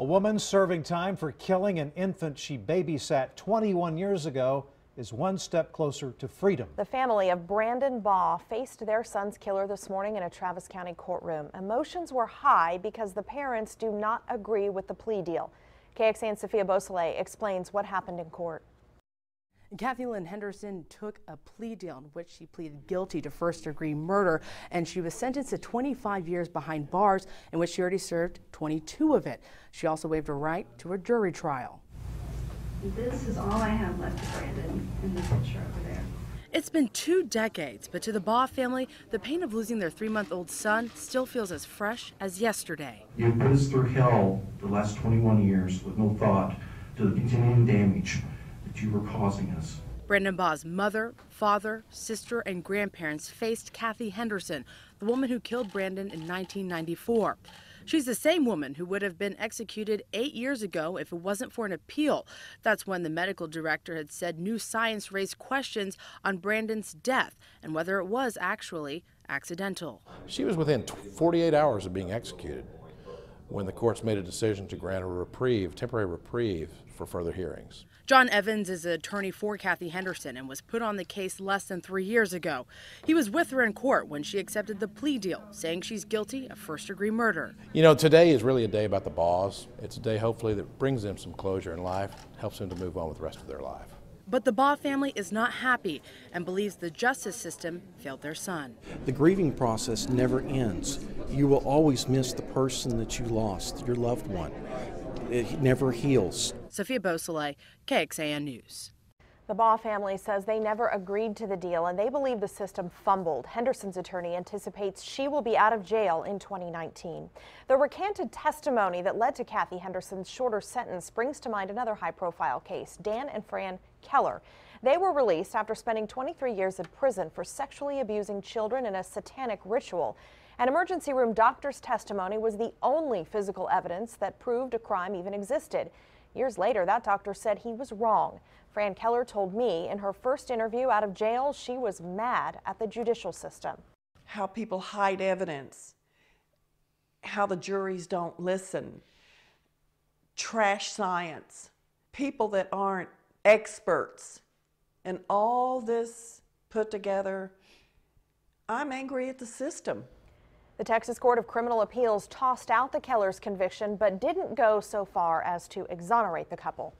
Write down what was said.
A woman serving time for killing an infant she babysat 21 years ago is one step closer to freedom. The family of Brandon Baugh faced their son's killer this morning in a Travis County courtroom. Emotions were high because the parents do not agree with the plea deal. KXAN Sophia Beausoleil explains what happened in court. Cathy Lynn Henderson took a plea deal in which she pleaded guilty to first degree murder and she was sentenced to 25 years behind bars in which she already served 22 of it. She also waived her right to a jury trial. This is all I have left of Brandon in the picture over there. It's been two decades, but to the Baugh family, the pain of losing their three month old son still feels as fresh as yesterday. You put us through hell the last 21 years with no thought to the continuing damage that you were causing us. Brandon Baugh's mother, father, sister, and grandparents faced Cathy Henderson, the woman who killed Brandon in 1994. She's the same woman who would have been executed eight years ago if it wasn't for an appeal. That's when the medical director had said new science raised questions on Brandon's death and whether it was actually accidental. She was within 48 hours of being executed when the courts made a decision to grant a reprieve, temporary reprieve for further hearings. John Evans is an attorney for Cathy Henderson and was put on the case less than three years ago. He was with her in court when she accepted the plea deal, saying she's guilty of first degree murder. You know, today is really a day about the Baughs. It's a day, hopefully, that brings them some closure in life, helps them to move on with the rest of their life. But the Baugh family is not happy and believes the justice system failed their son. The grieving process never ends. You will always miss the person that you lost, your loved one. It never heals. Sophia Beausoleil, KXAN News. The Baugh family says they never agreed to the deal and they believe the system fumbled. Henderson's attorney anticipates she will be out of jail in 2019. The recanted testimony that led to Cathy Henderson's shorter sentence brings to mind another high profile case, Dan and Fran Keller. They were released after spending 23 years in prison for sexually abusing children in a satanic ritual. An emergency room doctor's testimony was the only physical evidence that proved a crime even existed. Years later, that doctor said he was wrong. Fran Keller told me in her first interview out of jail she was mad at the judicial system. How people hide evidence, how the juries don't listen, trash science, people that aren't experts, and all this put together. I'm angry at the system. The Texas Court of Criminal Appeals tossed out the Kellers' conviction but didn't go so far as to exonerate the couple.